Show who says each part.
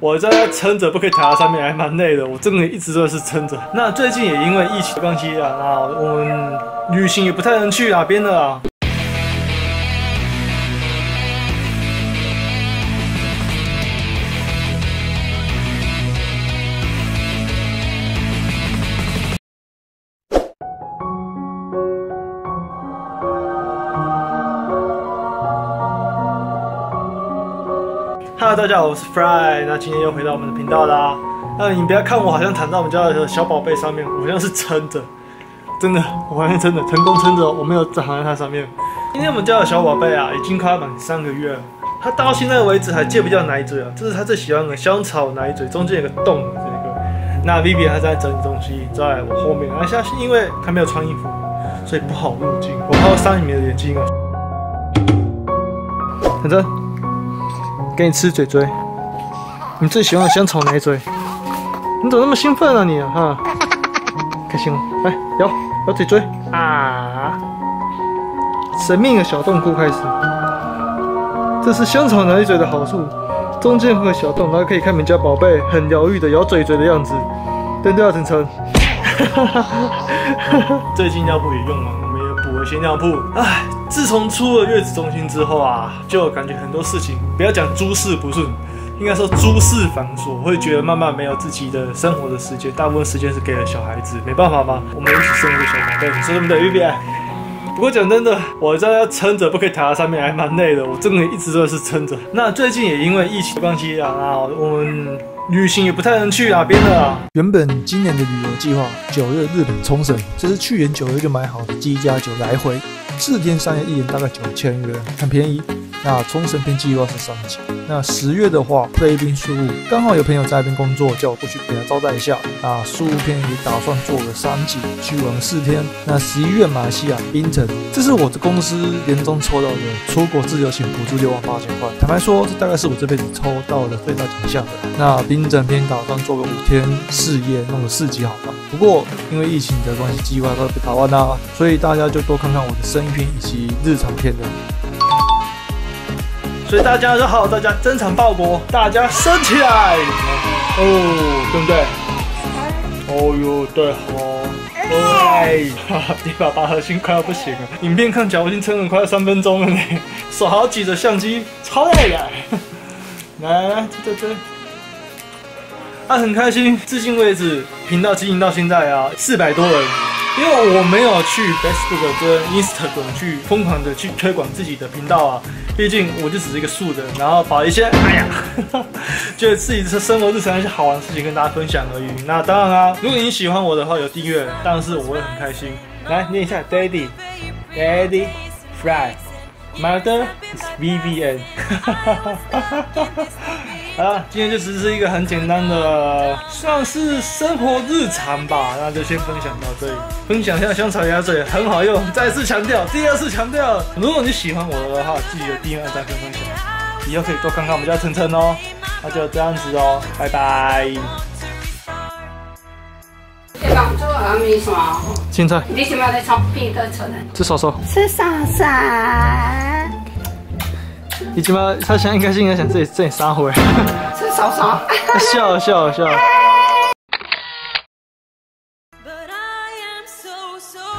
Speaker 1: 我在撑着，不可以躺在上面，还蛮累的。我真的一直都是撑着。那最近也因为疫情的关系啊，那我们旅行也不太能去哪边了啊。Hello，大家好，我是 Fry。那今天又回到我们的频道啦。那你不要看我好像躺在我们家的小宝贝上面，我像是撑着，真的，我好像真的成功撑着，我没有躺在它上面。今天我们家的小宝贝啊，已经快要满三个月了。他到现在为止还戒不掉奶嘴啊，这是他最喜欢的香草奶嘴，中间有个洞的这个。那 Vivi 还在整理东西，在我后面。那现在因为它没有穿衣服，所以不好入镜，我怕伤你们的眼睛啊。等着。给你吃嘴嘴，你最喜欢的香草奶嘴。你怎么那么兴奋啊你啊哈？开心了，来咬咬嘴嘴啊！神秘的小洞窟开始，这是香草奶嘴的好处，中间会有小洞，然后可以看你家宝贝很疗愈的咬嘴嘴的样子。对对啊，晨晨。最近尿布也用完，我们也补了些尿布。唉。自从出了月子中心之后啊，就感觉很多事情，不要讲诸事不顺，应该说诸事繁琐，会觉得慢慢没有自己的生活的时间，大部分时间是给了小孩子，没办法嘛？我们一起生一个小宝贝，你说对不对？玉碧？不过讲真的，我在要撑着，不可以躺在上面，还蛮累的。我真的一直都是撑着。那最近也因为疫情的关系啊，我们旅行也不太能去哪边了。
Speaker 2: 原本今年的旅游计划，九月日本冲绳，这是去年九月就买好的机加酒来回。四天三夜，一人大概九千元，很便宜。那冲绳篇计划是三级。那十月的话，菲律宾宿务刚好有朋友在那边工作，叫我过去给他招待一下。那宿务篇也打算做个三级，去玩四天。那十一月马来西亚槟城，这是我的公司年终抽到的出国自由行补助六万八千块。坦白说，这大概是我这辈子抽到的最大奖项了。那槟城篇打算做个五天四夜，弄个四级好了。不过因为疫情的关系，计划都被打完啦，所以大家就多看看我的声音片以及日常片的。
Speaker 1: 所以大家就好，大家增产报国，大家升起来哦，对不对？哦哟，对哦，哎，你爸爸核心快要不行了，影片看起来我已经撑了快要三分钟了呢，手好举着相机，超累的。来 来，这这这，啊，很开心，至今为止频道经营到现在啊，四百多人。因为我没有去 Facebook 跟 Instagram 去疯狂的去推广自己的频道啊，毕竟我就只是一个素人，然后把一些哎呀，觉得自己的生活日常一些好玩的事情跟大家分享而已。那当然啊，如果你喜欢我的话，有订阅，当然是我会很开心。来念一下，Daddy，Daddy，Fry，Mother is Vivian。好今天就只是一个很简单的，算是生活日常吧，那就先分享到这里。分享一下香草鸭嘴很好用，再次强调，第二次强调，如果你喜欢我的话，记得订阅、赞、跟分享，以后可以多看看我们家晨晨哦。那就这样子哦，拜拜。青菜。你喜欢吃呢？吃
Speaker 3: 啥啥。
Speaker 1: 你起码他想应该是应该想自己自己撒回
Speaker 3: 儿自己
Speaker 1: 笑笑了笑 but i am so so